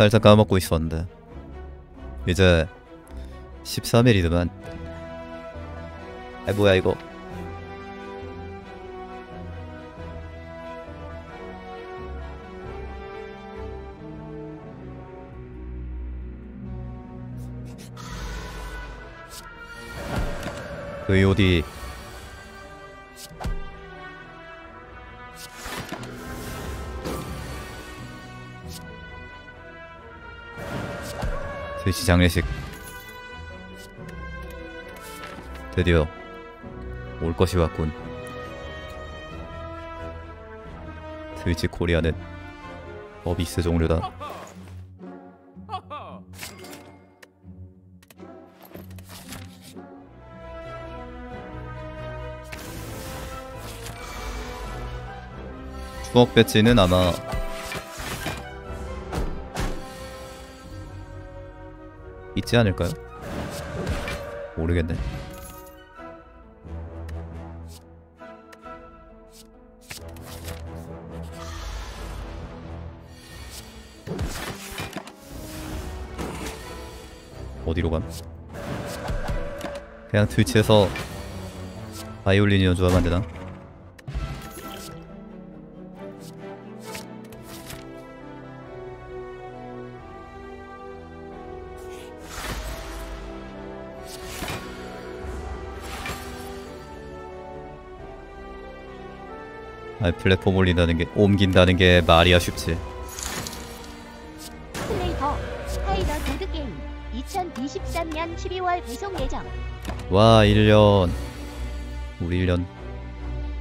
살짝 까먹고 있었는데. 이제 13일이더만 아 뭐야 이거 그 스위치 장례식. 드디어 올 것이 왔군. 스위치 코리아는 어비스 종류다. 추억 배지는 아마 있지 않을까요? 모르겠네. 어디로 감? 그냥 트위치에서 바이올린 연주하면 안 되나? 아, 플랫폼 올린다는 게 옮긴다는 게 말이야 쉽지. 플레이버 스파이더 보드 게임 2023년 12월 배송 예정. 와 1년. 우리 1년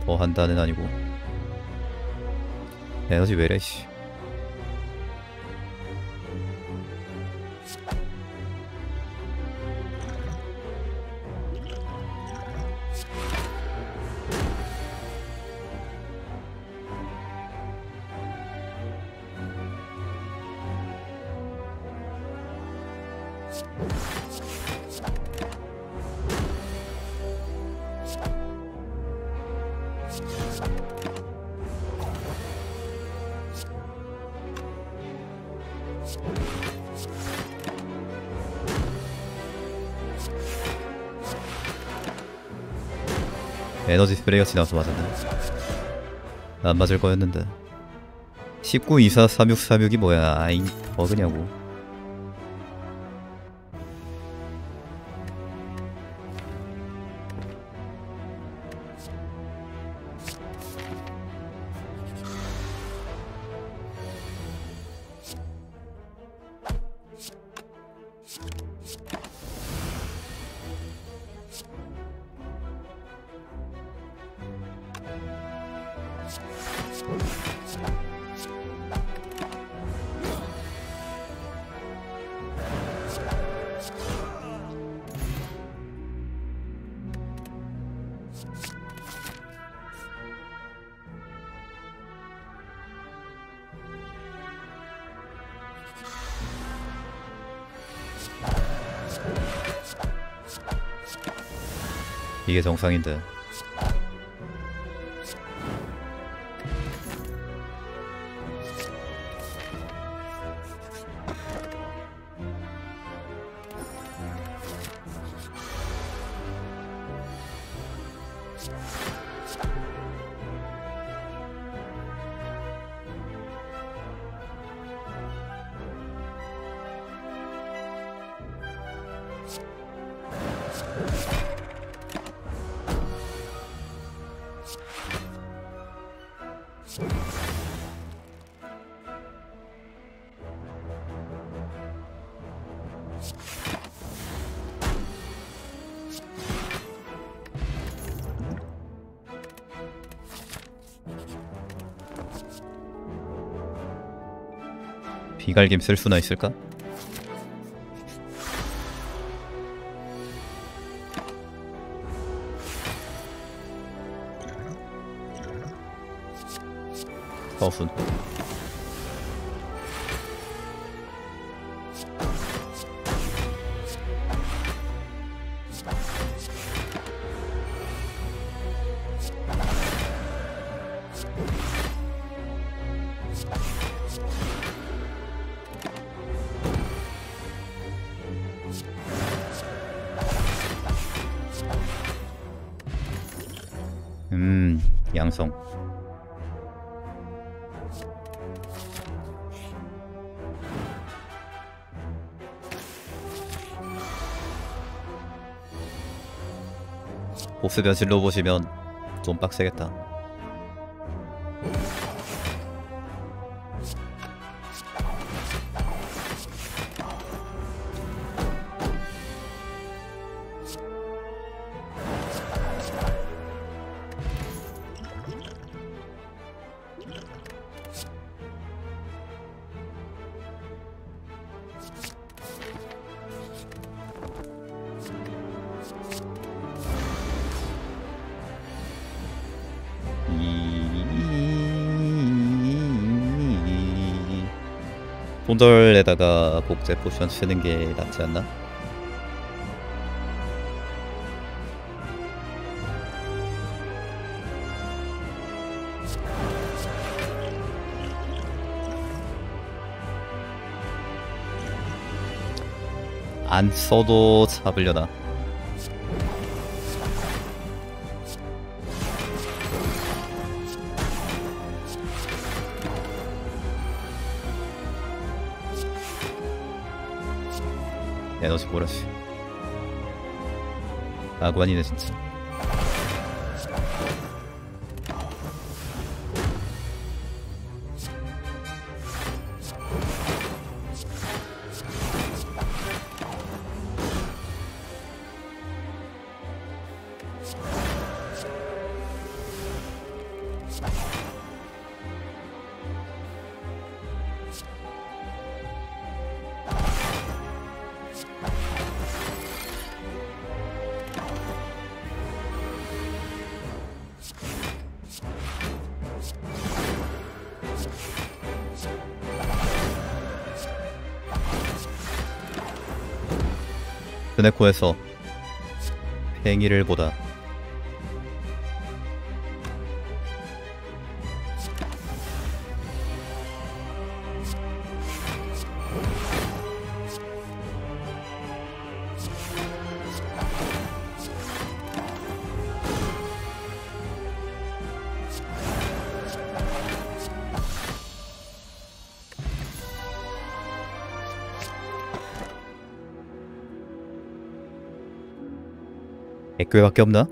더 한다는 아니고. 에너지 왜래 씨 지나서 맞았네. 안 맞을 거였는데. 19, 24, 36, 36이 뭐야 아잉? 버그냐고 이게 정상인데 비갈김 쓸 수나 있을까? 서 보스 변신로 보시면 좀 빡세겠다 손절에다가 복제 포션 쓰는 게 낫지 않나? 안 써도 잡으려나? 보라시 아관이네 진짜 드네코에서 행위를 보다 액괴밖에 없나?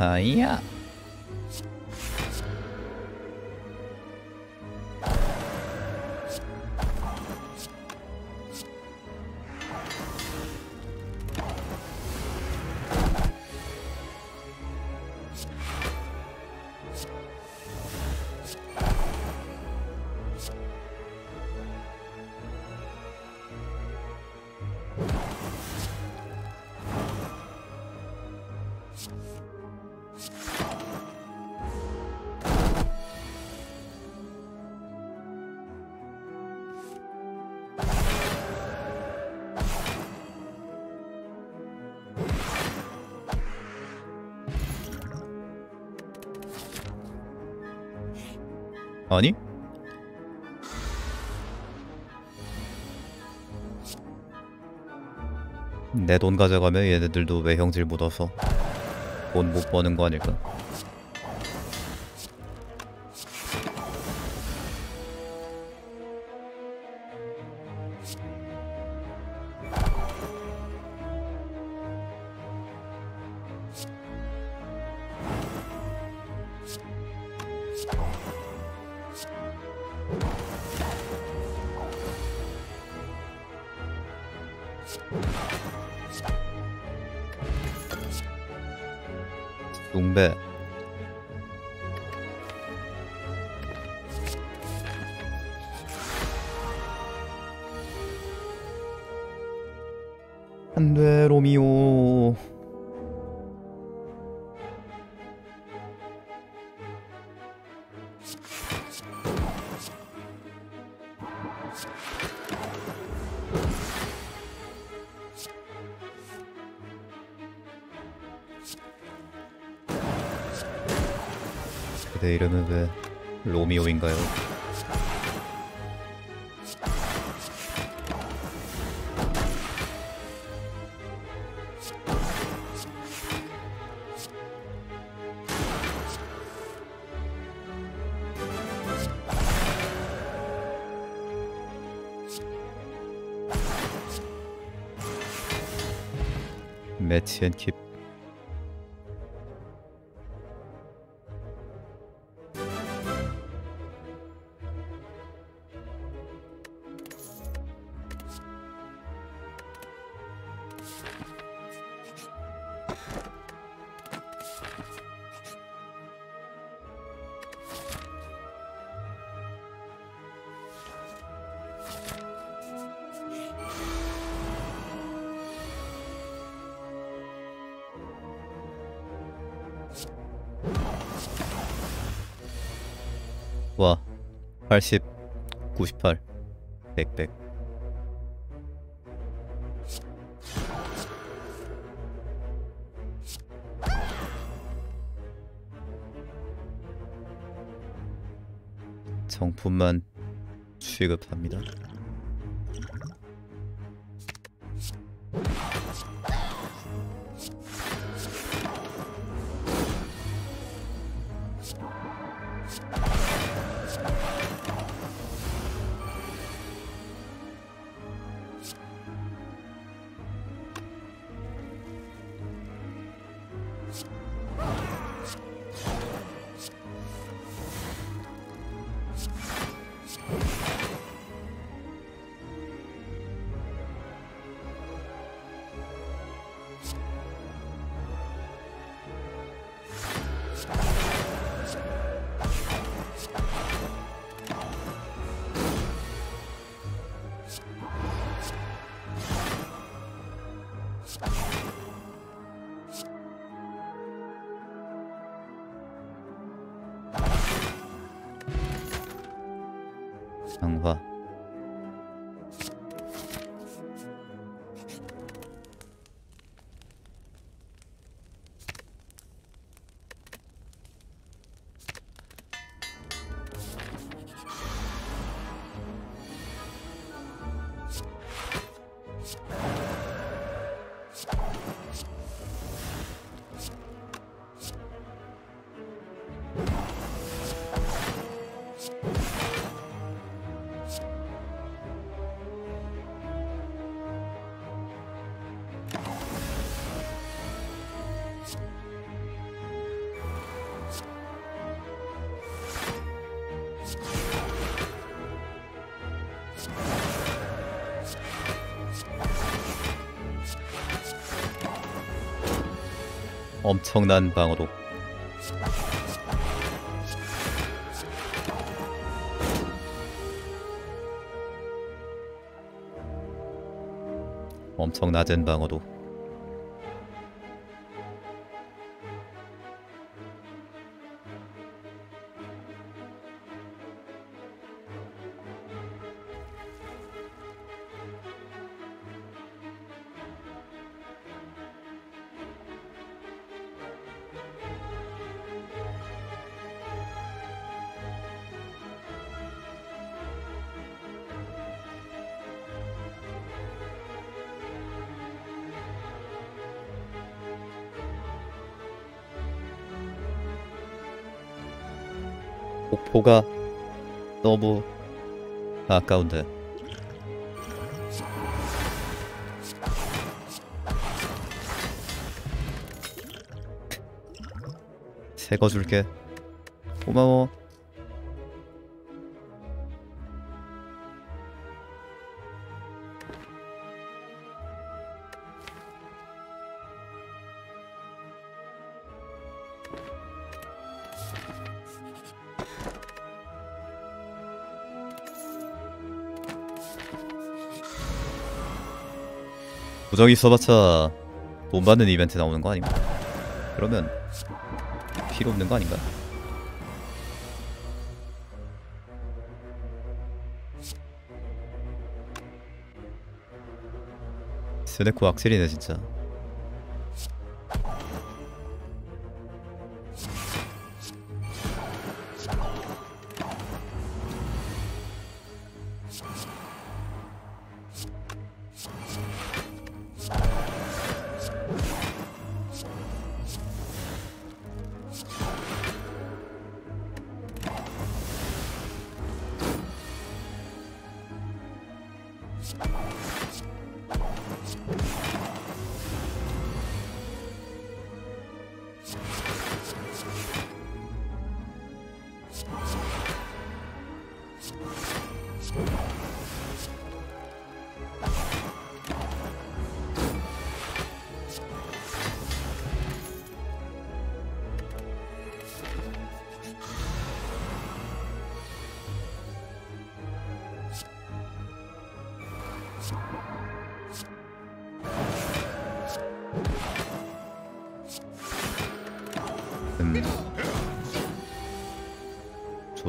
아이야 내 돈 가져가면 얘네들도 외형질 묻어서 돈 못 버는 거 아닐까? 둥배. 안돼 로미오 로미오 80, 98, 100, 100. 정품만 취급합니다. 장화 엄청난 방어도. 엄청 낮은 방어도 폭포가 너무 아까운데. 새거 줄게. 고마워 여정이 써봤자 돈 받는 이벤트 나오는 거 아닙니까? 그러면 필요 없는 거 아닌가? 스네코 악셀이네 진짜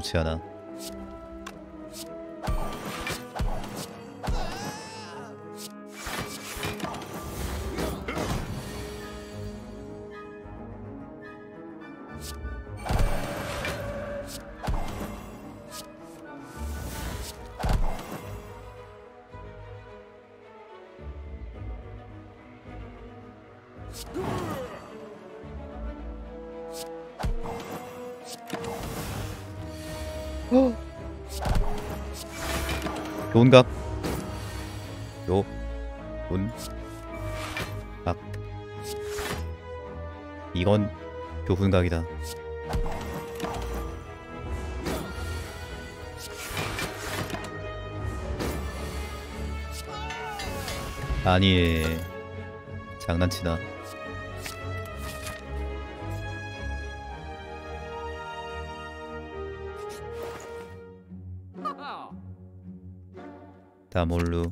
좋지 않아 교훈각. 요, 운, 각 이건 교훈각이다. 아니 장난치나 다몰루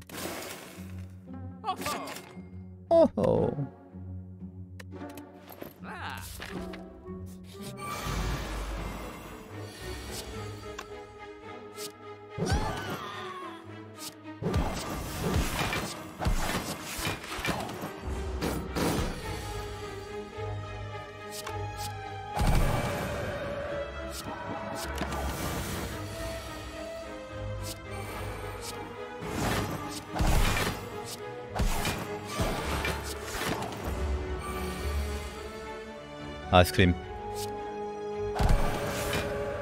아이스크림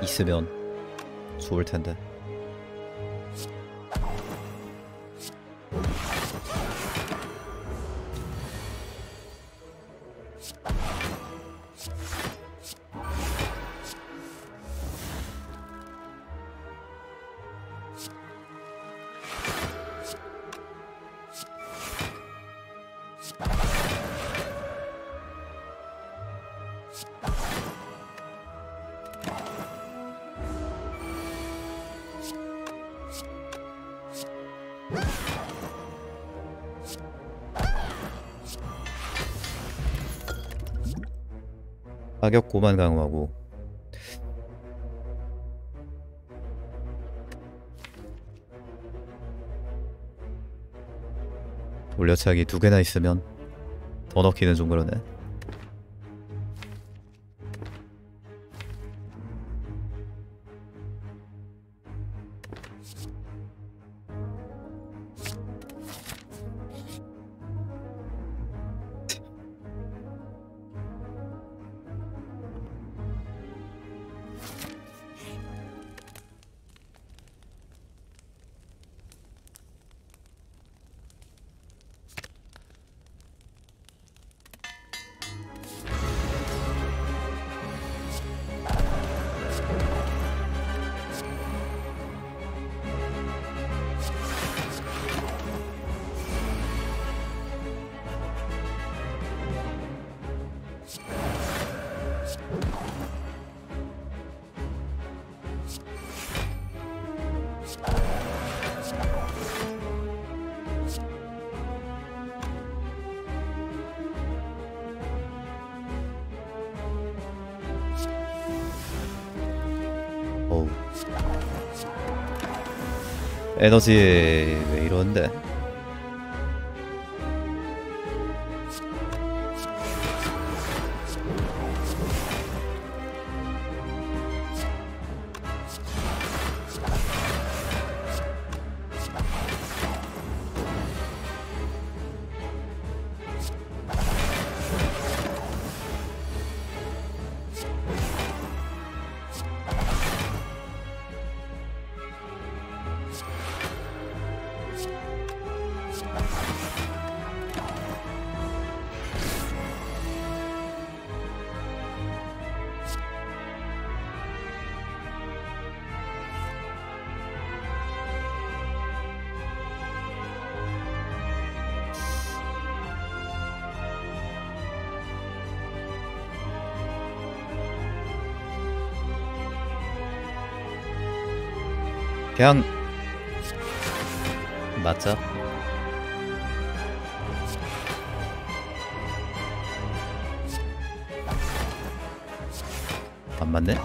있으면 좋을 텐데. 가격 고만 강화하고 돌려차기 두 개나 있으면 더 넣기는 좀 그러네. 에너지 왜 이러는데? 그냥 맞자. 안 맞네?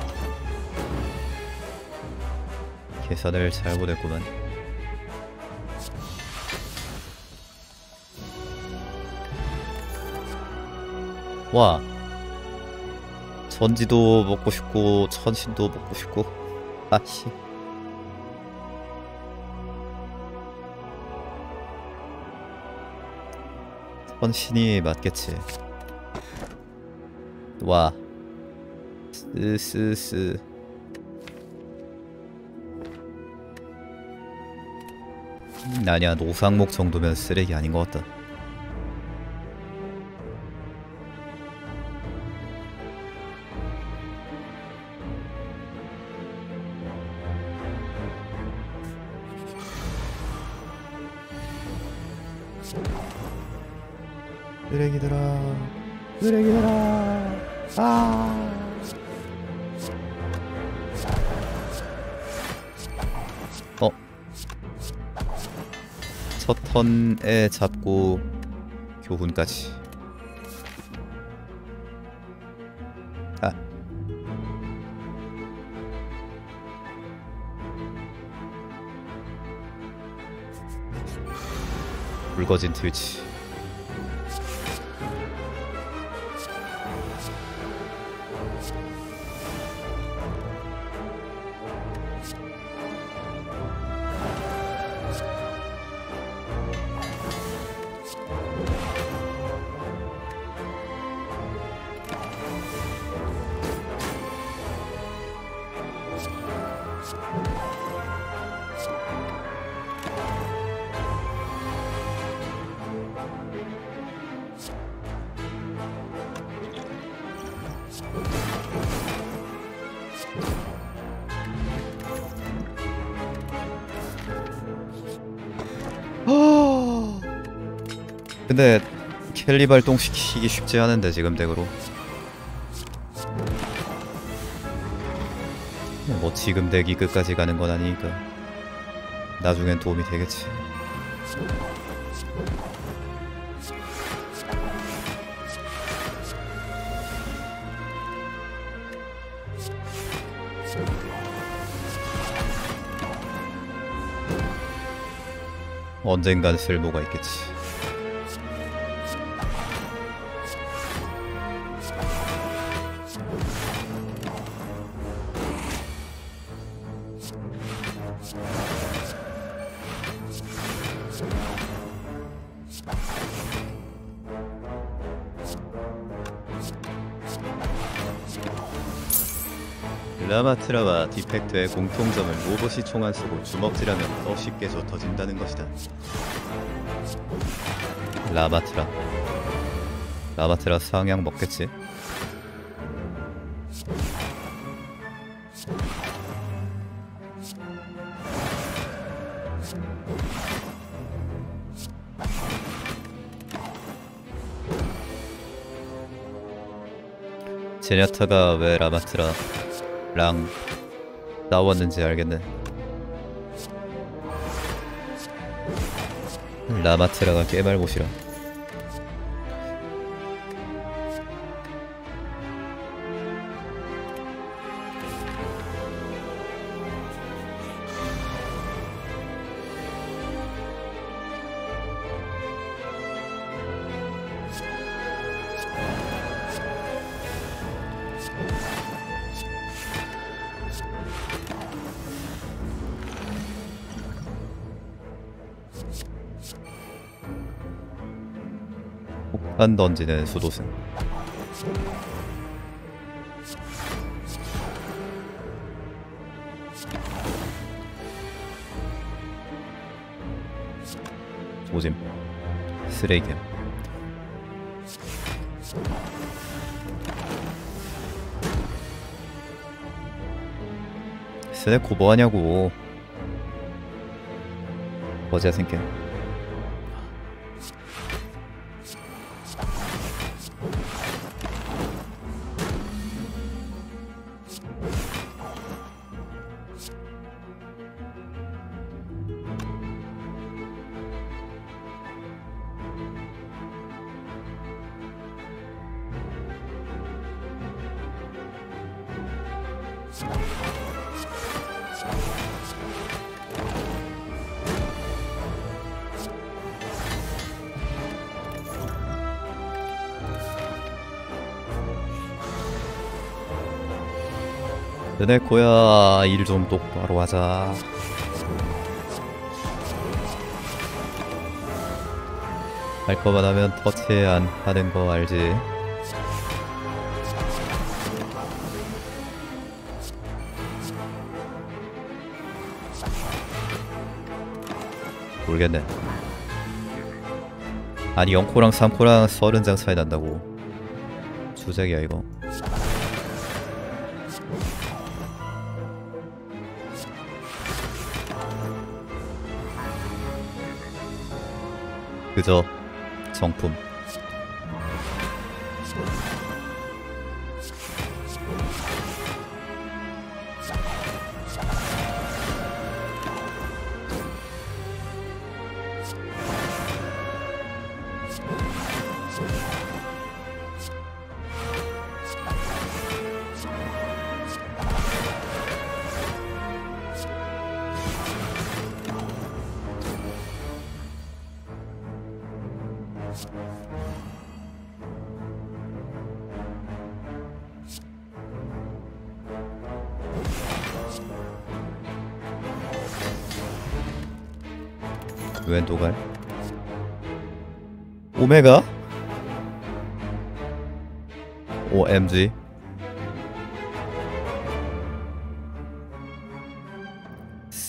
계산을 잘못했구만. 와. 전지도 먹고 싶고 천신도 먹고 싶고 아씨 천신이 맞겠지. 와. 음, 아니야 노상목 정도면 쓰레기 아닌 것 같다 첫 턴에 잡고 교훈까지. 아. 붉어진 트위치 켈리 발동시키기 쉽지 않은데 지금 deck으로. 뭐 지금 deck이 끝까지 가는 건 아니니까 나중엔 도움이 되겠지. 언젠간 쓸모가 있겠지 라마트라와 디펙트의 공통점은 로봇이 총안 쏘고 주먹질하면 더 쉽게 젖어진다는 것이다. 라마트라 라마트라 상향 먹겠지? 제냐타가 왜 라마트라 랑 싸웠는지 알겠네. 라마트라가 깨말못이라. 폭탄 던지는 수도승. 오짐. 쓰레기야. 스네코 뭐하냐고. 어제 생겨 드네코야 일 좀 똑바로 하자. 할 거만 하면 터치 안 하는 거 알지? 모르겠네. 아니 0코랑 3코랑 30장 차이 난다고. 주작이야 이거 그저 정품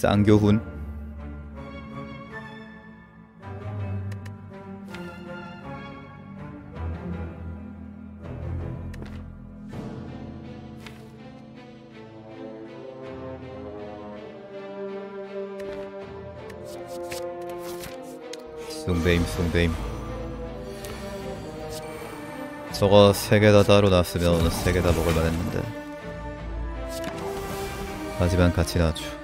쌍교훈. 숭베임 숭베임. 저거 세 개 다 따로 놨으면 세 개 다 먹을 만했는데. 하지만 같이 놔줘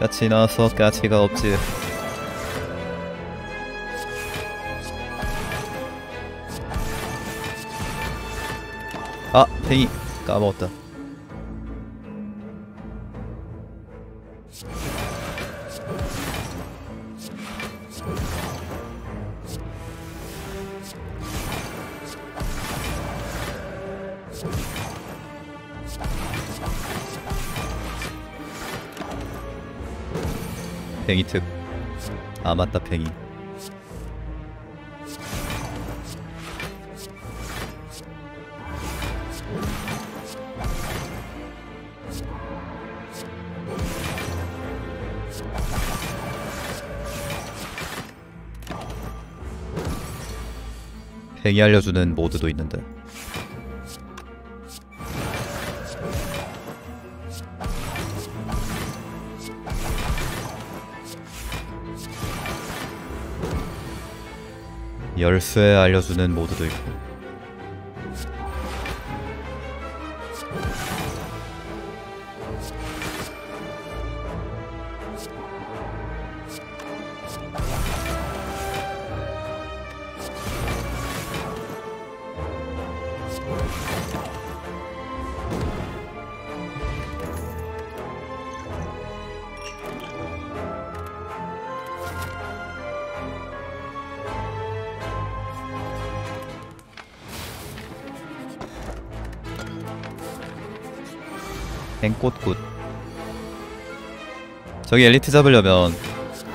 같이 나와서 가치가 없지. 아 팽이 까먹었다 아 맞다 팽이. 팽이 알려주는 모드도 있는데. 열쇠 알려주는 모드도 있고 앵꽃굿 저기 엘리트 잡으려면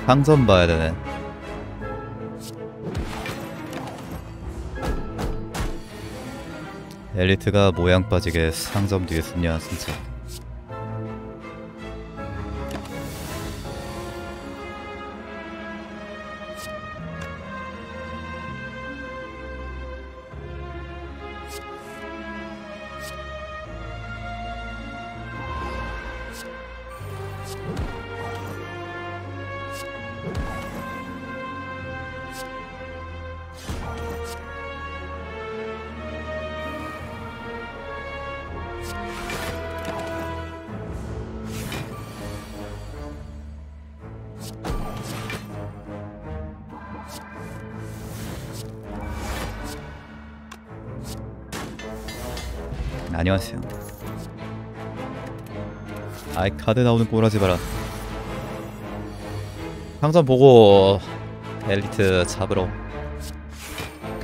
상점 봐야 되네. 엘리트가 모양 빠지게 상점 뒤에 숨냐 진짜 안녕하세요 아이 카드 나오는 꼬라지 봐라 상점 보고 엘리트 잡으러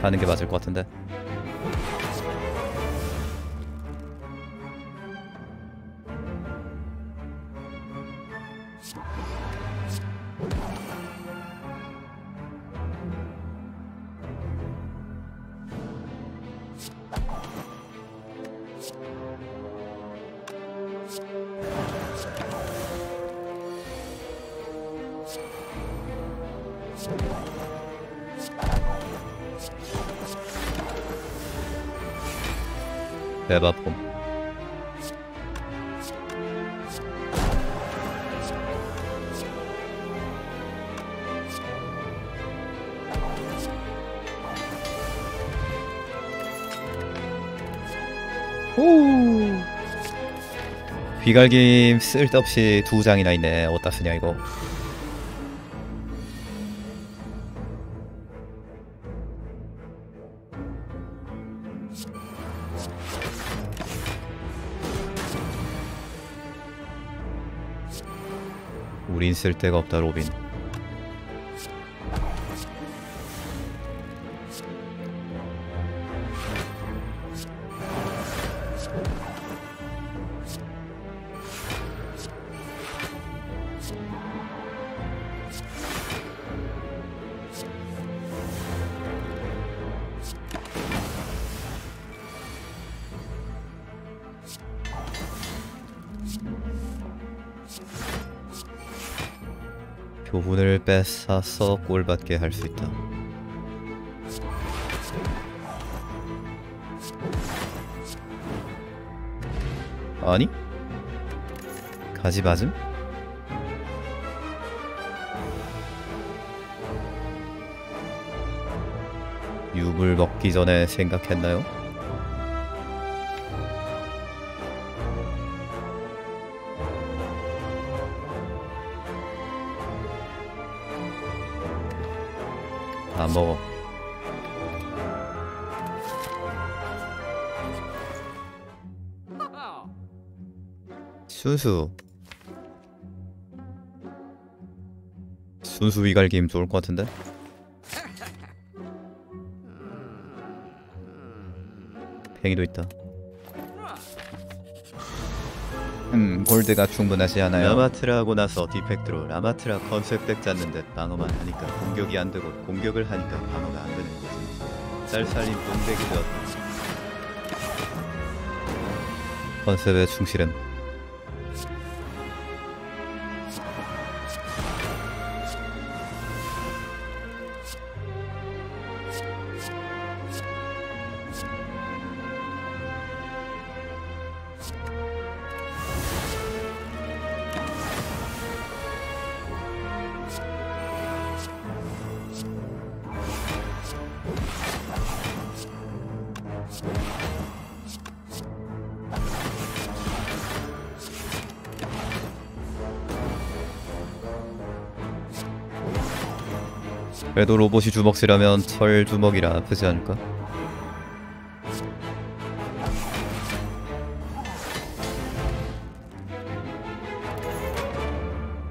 가는 게 맞을 것 같은데. 오. 비갈김 쓸데없이 두 장이나 있네. 어디다 쓰냐 이거. 우린 쓸데가 없다 로빈. 뺏어서 꼴받게 할 수 있다. 아니? 가지 맞음? 유물 먹기 전에 생각했나요? 안 먹어. 순수. 순수 위갈김 좋을 것 같은데? 팽이도 있다. 음, 골드가 충분하지 않아요. 라마트라 하고 나서 디펙트로 라마트라 컨셉백 짰는 데 방어만 하니까 공격이 안 되고 공격을 하니까 방어가 안 되는 거지. 쌀쌀림 똥배기 되었다. 컨셉에 충실은 그래도 로봇이 주먹질하면 철 주먹이라 아프지 않을까?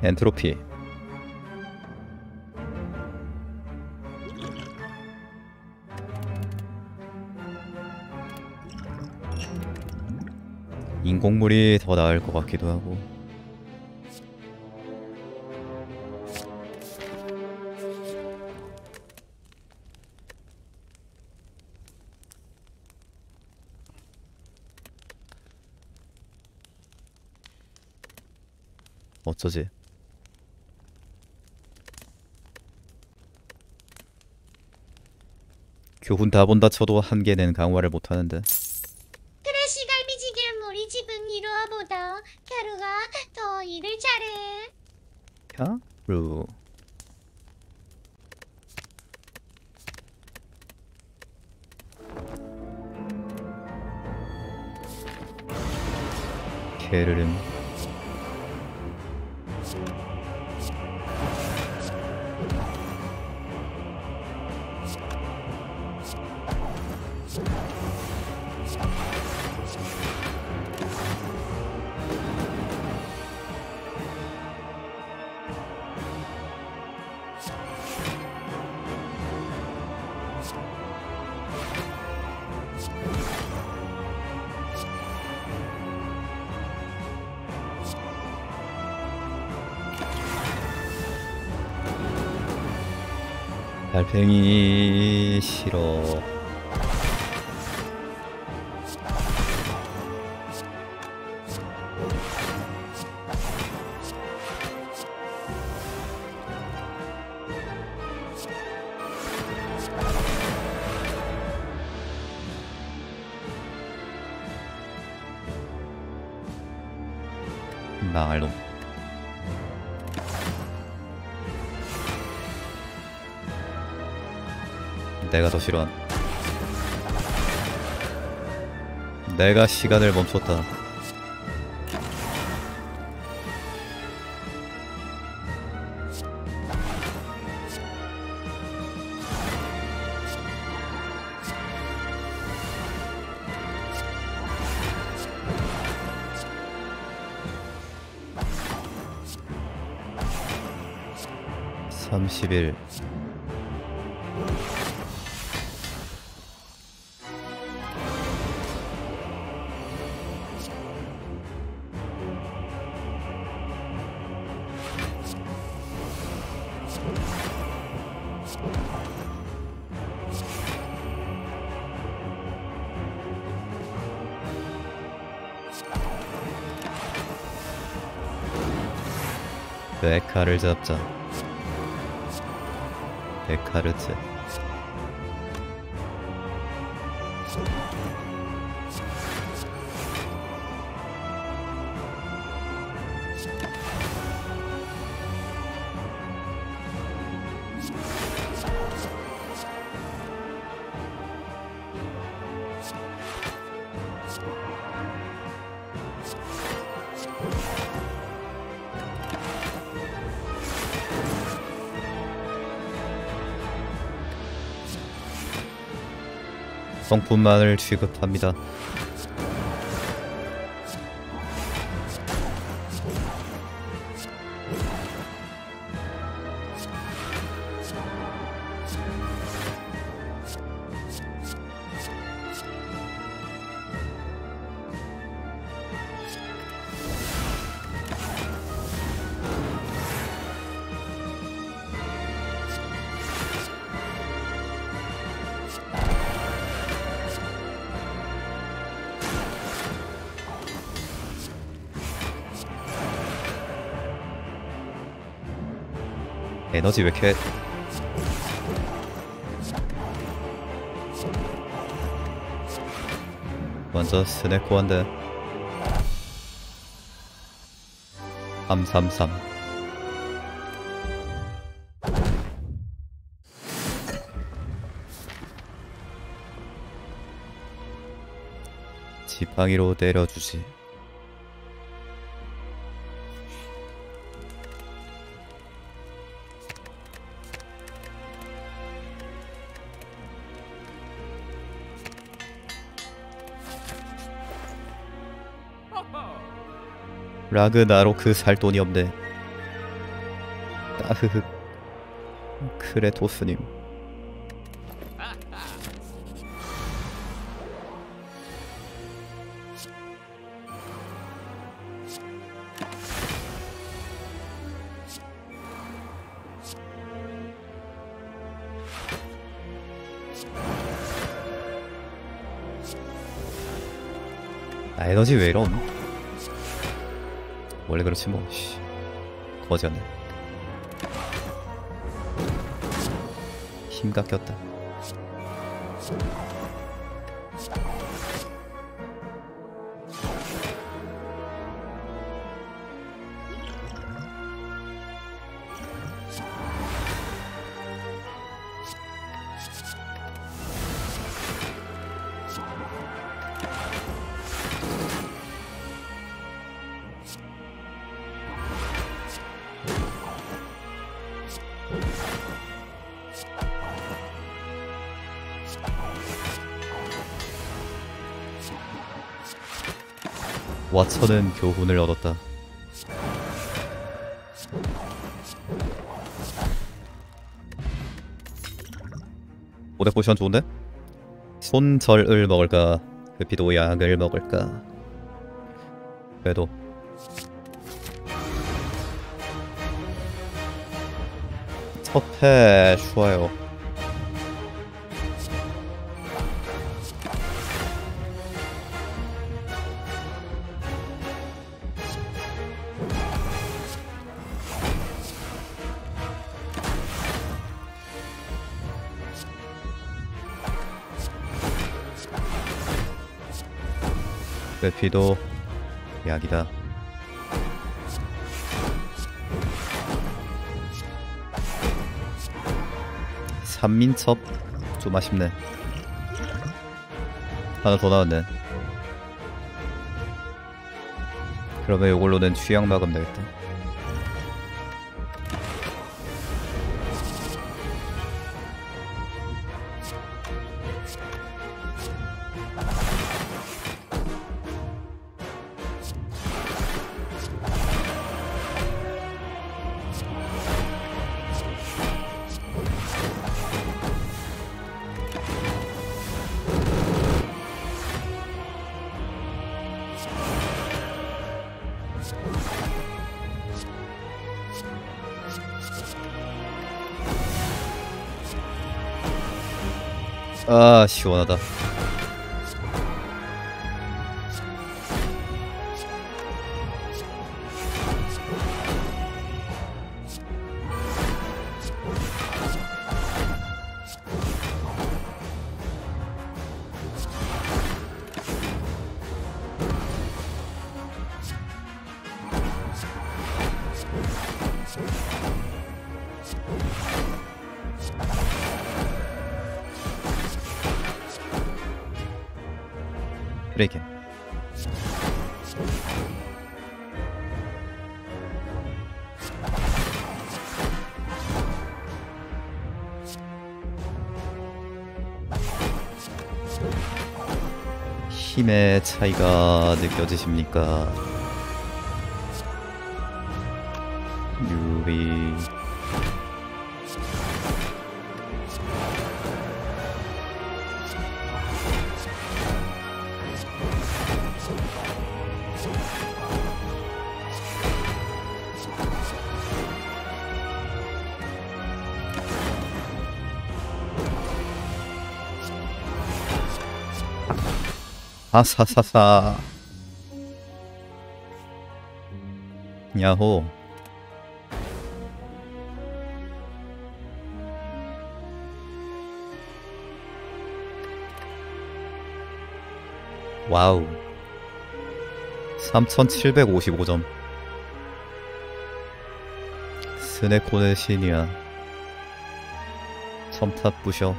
엔트로피 인공물이 더 나을 것 같기도 하고 어쩌지? 교훈 다 본다 쳐도 한 개는 강화를 못하는데 크래시 갈비지기는 우리 집은 이루어보다 캬루가 더 일을 잘해. 캬루 게르름 달팽이 싫어. 내가 시간을 멈췄다. 삼십일 데카를 잡자. 데카르트. 성품만을 취급합니다. 에너지 왜 이렇게 먼저 스네코한데 333 지팡이로 때려주지 라그나로크 살 돈이 없네. 따흐흐. 크레토스님. 아, 에너지 왜 이럼? 원래 그렇지 뭐. 씨. 거지였네. 힘 깎였다. 왓슨은 교훈을 얻었다. 오대 포션 좋은데? 손절을 먹을까? 회피도 약을 먹을까? 그래도 첫회 좋아요. 회피도 약이다. 삼민첩 좀 아쉽네. 하나 더 나왔네. 그러면 이걸로는 취향 마감 되겠다. 아시 브레이킹. 힘의 차이가 느껴지십니까? 아사사사. 야호. 와우. 3755점. 스네코의 신이야. 첨탑 부셔